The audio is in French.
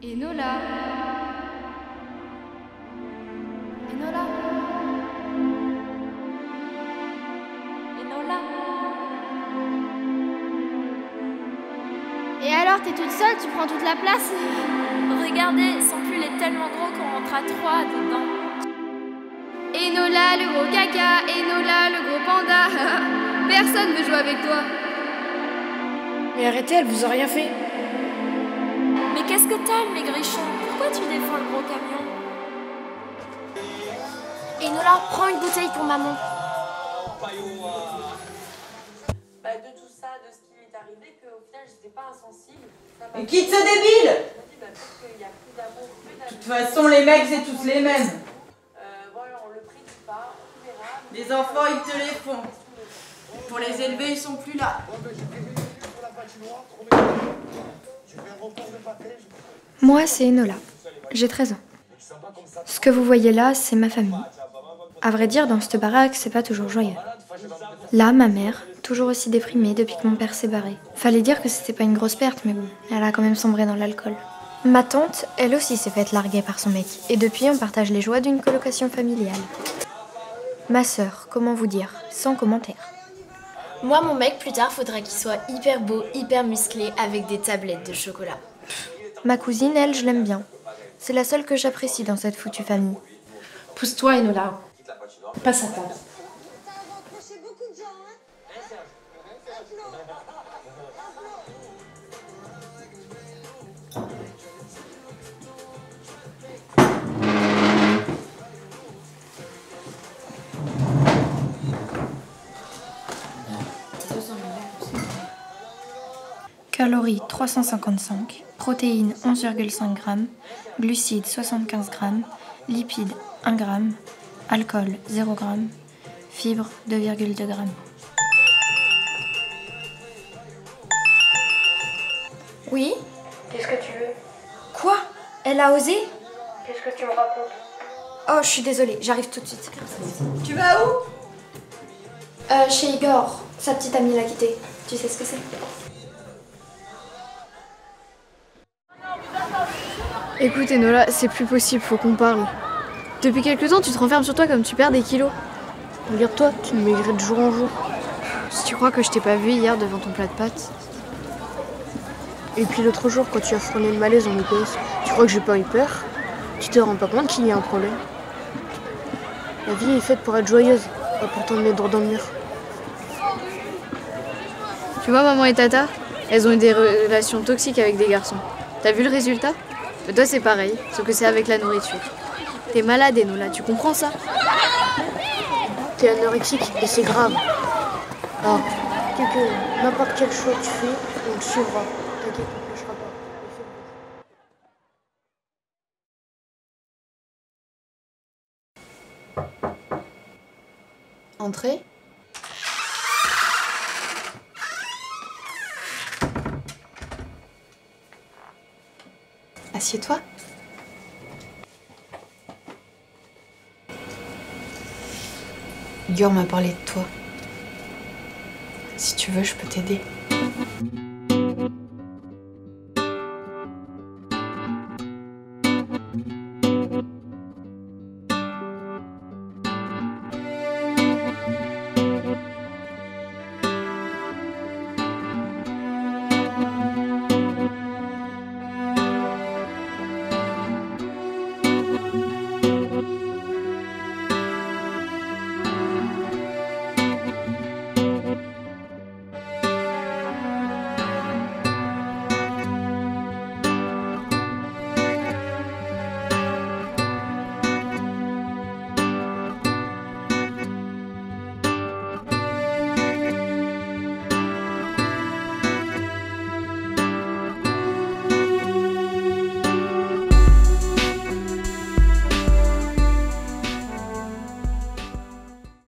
Enola Enola Enola Et alors, t'es toute seule, tu prends toute la place Regardez, son pull est tellement gros qu'on rentre à trois dedans. Enola, le gros caca, Enola, le gros panda. Personne veut jouer avec toi. Mais arrêtez, elle vous a rien fait. Mais qu'est-ce que t'as, le maigrichon? Pourquoi tu défends le gros camion? Enola, prends une bouteille pour maman. bah, de tout ça, de ce qui m'est arrivé, qu'au final, j'étais pas insensible. Mais quitte ce débile Je me dis, peut-être qu'il y a plus d'amour, plus De toute façon, les mecs, c'est tous les mêmes. Euh, voilà, on le prie du pas, on verra. Les enfants, ils te les font. Pour les élever, ils sont plus là. Moi, c'est Enola. J'ai 13 ans. Ce que vous voyez là, c'est ma famille. À vrai dire, dans cette baraque, c'est pas toujours joyeux. Là, ma mère, toujours aussi déprimée depuis que mon père s'est barré. Fallait dire que c'était pas une grosse perte, mais bon, elle a quand même sombré dans l'alcool. Ma tante, elle aussi s'est faite larguer par son mec, et depuis, on partage les joies d'une colocation familiale. Ma sœur, comment vous dire, sans commentaire. Moi, mon mec, plus tard, faudrait qu'il soit hyper beau, hyper musclé, avec des tablettes de chocolat. Ma cousine, elle, je l'aime bien. C'est la seule que j'apprécie dans cette foutue famille. Pousse-toi, Enola. Passe à table. Calories 355, protéines 11,5 g, glucides 75 g, lipides 1 g, alcool 0 g, fibres 2,2 g. Oui? Qu'est-ce que tu veux? Quoi? Elle a osé? Qu'est-ce que tu me racontes? Oh, je suis désolée, j'arrive tout de suite. Tu vas où? Euh, chez Igor, sa petite amie l'a quitté. Tu sais ce que c'est? Écoute Enola, c'est plus possible, faut qu'on parle. Depuis quelque temps, tu te renfermes sur toi comme tu perds des kilos. Regarde-toi, tu maigris de jour en jour. Si tu crois que je t'ai pas vu hier devant ton plat de pâtes. Et puis l'autre jour, quand tu as frôlé le malaise en EPS, tu crois que j'ai pas eu peur? Tu te rends pas compte qu'il y a un problème La vie est faite pour être joyeuse, pas pour t'en mettre droit dans le mur. Tu vois, maman et tata, elles ont eu des relations toxiques avec des garçons. T'as vu le résultat? Toi, c'est pareil, sauf que c'est avec la nourriture. T'es malade, Enola, tu comprends ça? T'es anorexique et c'est grave. Alors, quelque, n'importe quel choix que tu fais, on le suivra. T'inquiète, pas. Entrez. Assieds-toi. Igor m'a parlé de toi. Si tu veux, je peux t'aider.